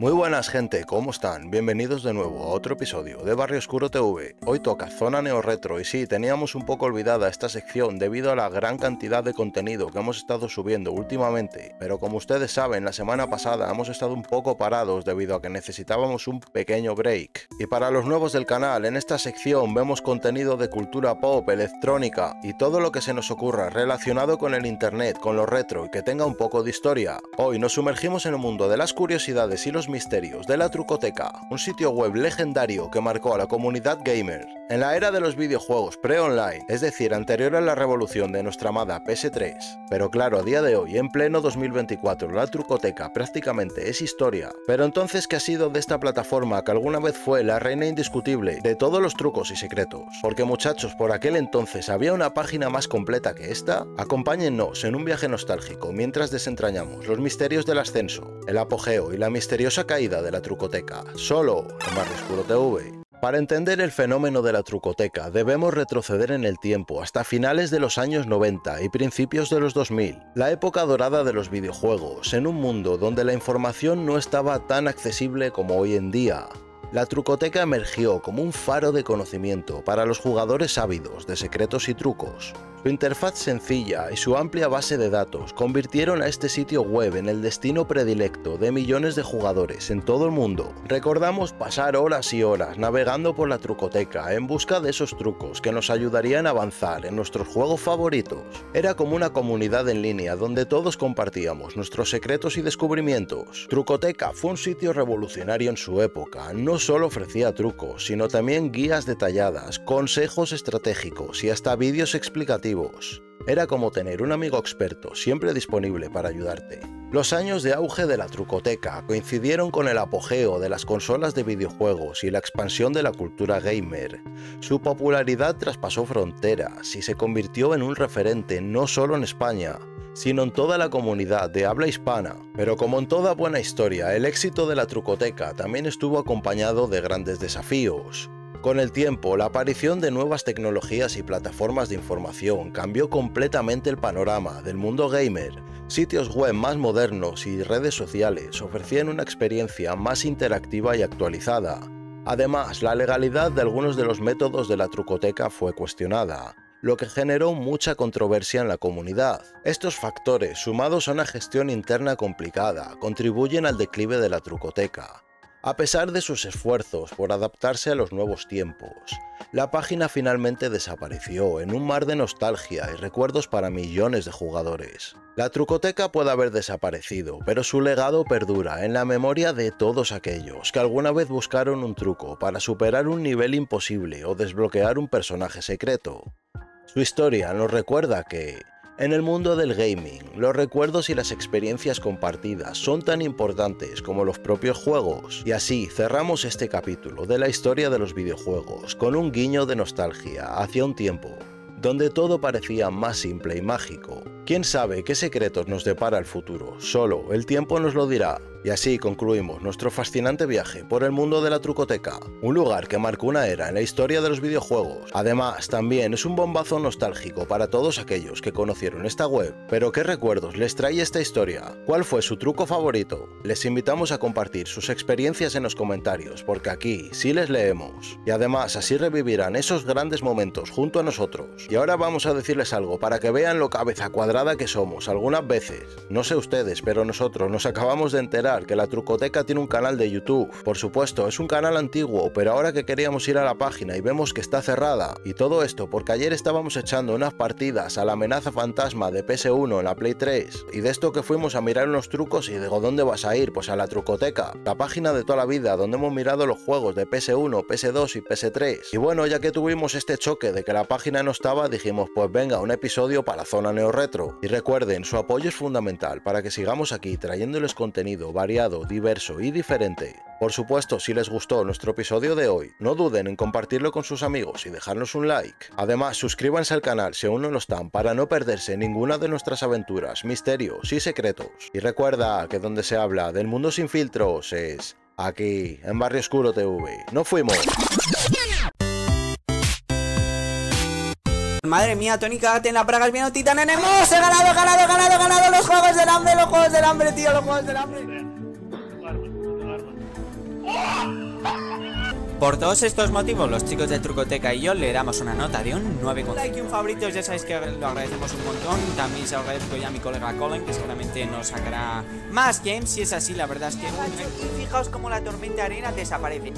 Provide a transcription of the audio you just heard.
Muy buenas gente, ¿cómo están? Bienvenidos de nuevo a otro episodio de Barrio Oscuro TV. Hoy toca Zona Neo Retro y sí, teníamos un poco olvidada esta sección debido a la gran cantidad de contenido que hemos estado subiendo últimamente, pero como ustedes saben, la semana pasada hemos estado un poco parados debido a que necesitábamos un pequeño break. Y para los nuevos del canal, en esta sección vemos contenido de cultura pop, electrónica y todo lo que se nos ocurra relacionado con el internet, con lo retro y que tenga un poco de historia. Hoy nos sumergimos en el mundo de las curiosidades y los misterios de la Trucoteca, un sitio web legendario que marcó a la comunidad gamer. En la era de los videojuegos pre-online, es decir, anterior a la revolución de nuestra amada PS3. Pero claro, a día de hoy, en pleno 2024, la Trucoteca prácticamente es historia. Pero entonces, ¿qué ha sido de esta plataforma que alguna vez fue la reina indiscutible de todos los trucos y secretos? Porque muchachos, por aquel entonces había una página más completa que esta. Acompáñennos en un viaje nostálgico mientras desentrañamos los misterios del ascenso, el apogeo y la misteriosa caída de la Trucoteca, solo en Barrio Oscuro TV. Para entender el fenómeno de la trucoteca debemos retroceder en el tiempo hasta finales de los años 90 y principios de los 2000, la época dorada de los videojuegos, en un mundo donde la información no estaba tan accesible como hoy en día. La trucoteca emergió como un faro de conocimiento para los jugadores ávidos de secretos y trucos. Su interfaz sencilla y su amplia base de datos convirtieron a este sitio web en el destino predilecto de millones de jugadores en todo el mundo. Recordamos pasar horas y horas navegando por la trucoteca en busca de esos trucos que nos ayudarían a avanzar en nuestros juegos favoritos. Era como una comunidad en línea donde todos compartíamos nuestros secretos y descubrimientos. Trucoteca fue un sitio revolucionario en su época, no solo ofrecía trucos, sino también guías detalladas, consejos estratégicos y hasta vídeos explicativos era como tener un amigo experto siempre disponible para ayudarte. Los años de auge de la trucoteca coincidieron con el apogeo de las consolas de videojuegos y la expansión de la cultura gamer. Su popularidad traspasó fronteras y se convirtió en un referente no solo en España, sino en toda la comunidad de habla hispana. Pero como en toda buena historia, el éxito de la trucoteca también estuvo acompañado de grandes desafíos. Con el tiempo, la aparición de nuevas tecnologías y plataformas de información cambió completamente el panorama del mundo gamer. Sitios web más modernos y redes sociales ofrecían una experiencia más interactiva y actualizada. Además, la legalidad de algunos de los métodos de la trucoteca fue cuestionada, lo que generó mucha controversia en la comunidad. Estos factores, sumados a una gestión interna complicada, contribuyen al declive de la trucoteca. A pesar de sus esfuerzos por adaptarse a los nuevos tiempos, la página finalmente desapareció en un mar de nostalgia y recuerdos para millones de jugadores. La trucoteca puede haber desaparecido, pero su legado perdura en la memoria de todos aquellos que alguna vez buscaron un truco para superar un nivel imposible o desbloquear un personaje secreto. Su historia nos recuerda que, en el mundo del gaming, los recuerdos y las experiencias compartidas son tan importantes como los propios juegos. Y así cerramos este capítulo de la historia de los videojuegos con un guiño de nostalgia hacia un tiempo donde todo parecía más simple y mágico. ¿Quién sabe qué secretos nos depara el futuro? Solo el tiempo nos lo dirá. Y así concluimos nuestro fascinante viaje por el mundo de la trucoteca, un lugar que marcó una era en la historia de los videojuegos. Además, también es un bombazo nostálgico para todos aquellos que conocieron esta web. Pero ¿qué recuerdos les trae esta historia? ¿Cuál fue su truco favorito? Les invitamos a compartir sus experiencias en los comentarios, porque aquí sí les leemos. Y además así revivirán esos grandes momentos junto a nosotros. Y ahora vamos a decirles algo para que vean lo cabeza cuadrada que somos algunas veces. No sé ustedes, pero nosotros nos acabamos de enterar que la Trucoteca tiene un canal de YouTube. Por supuesto, es un canal antiguo, pero ahora que queríamos ir a la página y vemos que está cerrada, y todo esto porque ayer estábamos echando unas partidas a la amenaza fantasma de PS1 en la Play 3, y de esto que fuimos a mirar unos trucos y digo, ¿dónde vas a ir? Pues a la Trucoteca, la página de toda la vida donde hemos mirado los juegos de PS1, PS2 y PS3. Y bueno, ya que tuvimos este choque de que la página no estaba, dijimos, pues venga, un episodio para Zona Neo Retro. Y recuerden, su apoyo es fundamental para que sigamos aquí trayéndoles contenido variado, diverso y diferente. Por supuesto, si les gustó nuestro episodio de hoy, no duden en compartirlo con sus amigos y dejarnos un like. Además, suscríbanse al canal si aún no lo están para no perderse ninguna de nuestras aventuras, misterios y secretos. Y recuerda que donde se habla del mundo sin filtros es aquí, en Barrio Oscuro TV. ¡No fuimos! Madre mía, Tony, cágate en la praga, el piano titán en hemos he ganado, ganado, ganado, ganado los juegos del hambre, los juegos del hambre, tío, los juegos del hambre. Por todos estos motivos, los chicos de Trucoteca y yo le damos una nota de un 9 con like y un favorito, ya sabéis que lo agradecemos un montón. También se lo agradezco ya a mi colega Colin, que seguramente nos sacará más games. Si es así, la verdad es que... Y fijaos cómo la tormenta arena desaparece.